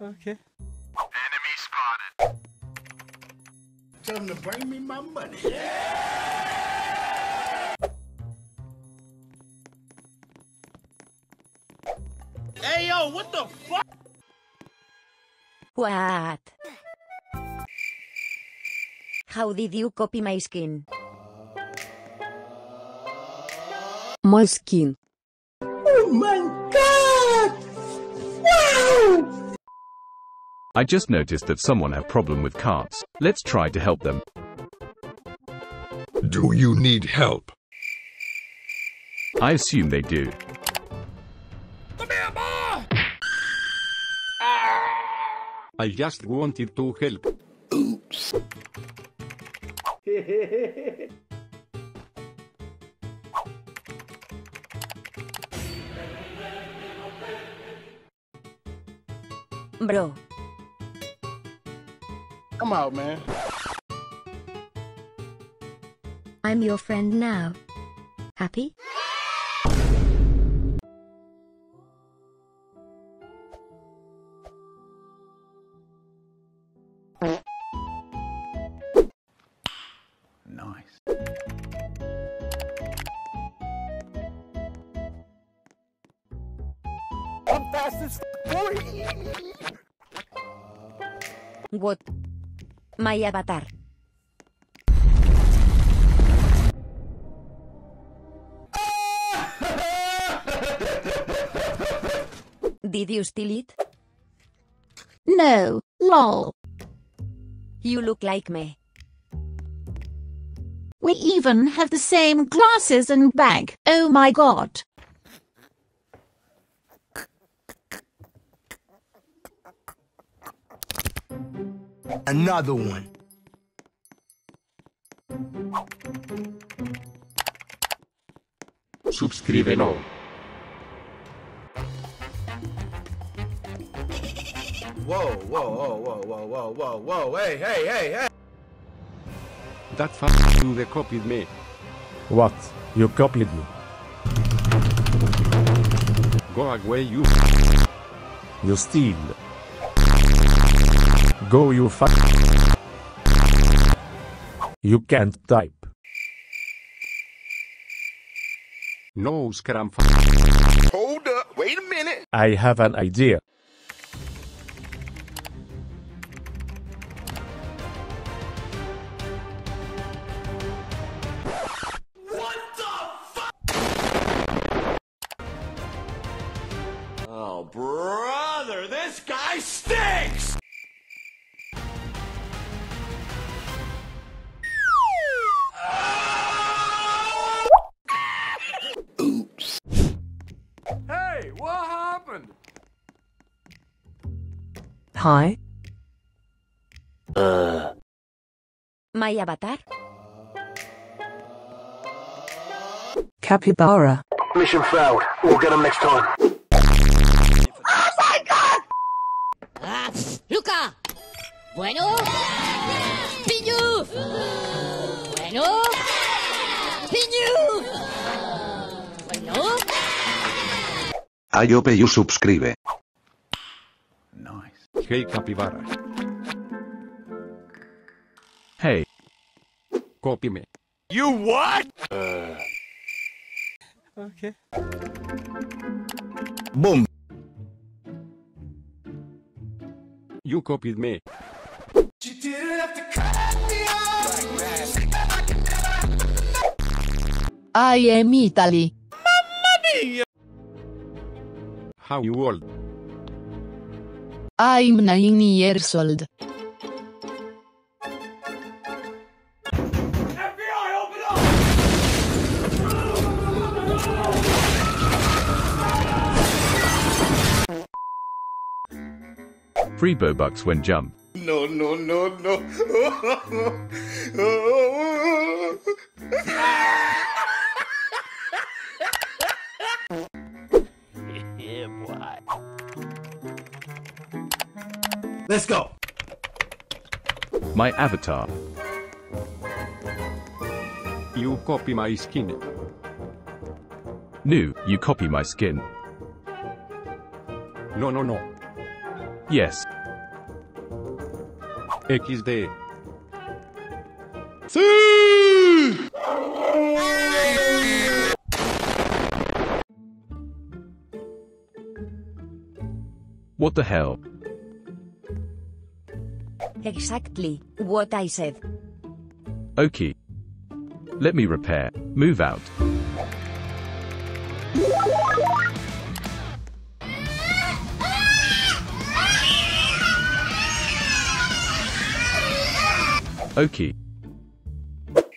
Okay. Enemy spotted. Tell them to bring me my money. Yeah! Hey yo, what the fuck? What? How did you copy my skin? My skin. Oh my God! Wow! I just noticed that someone have problem with carts. Let's try to help them. Do you need help? I assume they do. Come here, boy! I just wanted to help. Oops. Bro, Come out, man. I'm your friend now. Happy? Nice. I'm fast as boy. What? My avatar. Did you steal it? No, lol. You look like me. We even have the same glasses and bag. Oh my god. Another one. Subscribe no. Whoa, whoa, whoa, whoa, whoa, whoa, whoa, whoa, hey, hey, hey, hey! That fuck you they copied me. What? You copied me. Go away you You steal. Go you fuck. You can't type. no scram fuck. Hold up, wait a minute! I have an idea. What the fuck? Oh, brother, this guy stinks! Happened? Hi. Uh. My avatar? Capybara. Mission failed. We'll get him next time. Oh my god! Ah, Luca. Bueno. Piñu. Bueno. Ayope you subscribe. Nice. Hey capybara. Hey, Copy me. You what? Okay. Boom. You copied me. I am Italy. How you old? I'm nine years old. FBI, open up! free Bobucks when jump. No, no, no, no. Let's go. My avatar. You copy my skin. New, you copy my skin. No, no, no. Yes. XD. What the hell? Exactly what I said. Okay. Let me repair. Move out. Okay.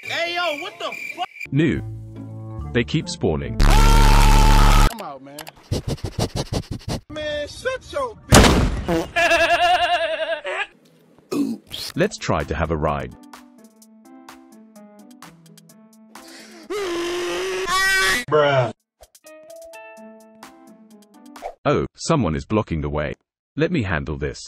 Hey, yo, what the fuck? New. They keep spawning. Come out, man. Man, shut your Let's try to have a ride. Oh, someone is blocking the way. Let me handle this.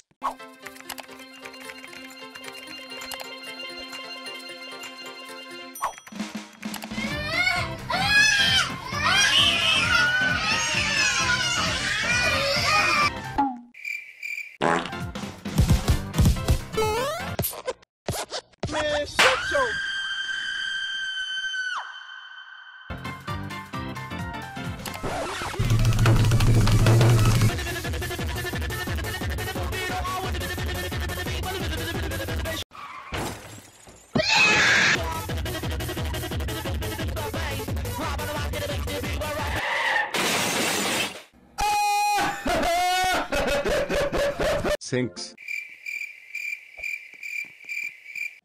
Thanks.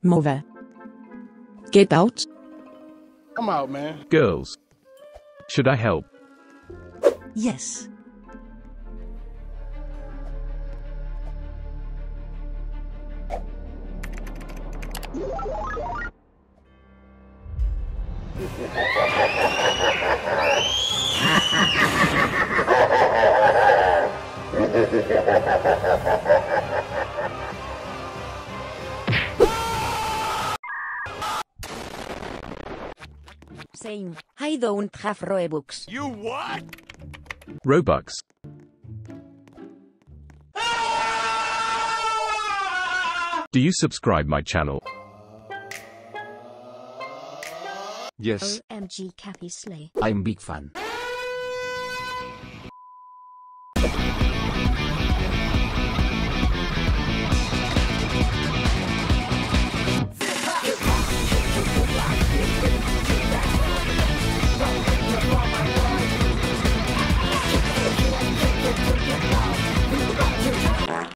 Move. Get out. Come out, man. Girls. Should I help? Yes. Same. I don't have Robux. You what? Robux. Do you subscribe my channel? Yes. OMG Cappy Slay. I'm big fan.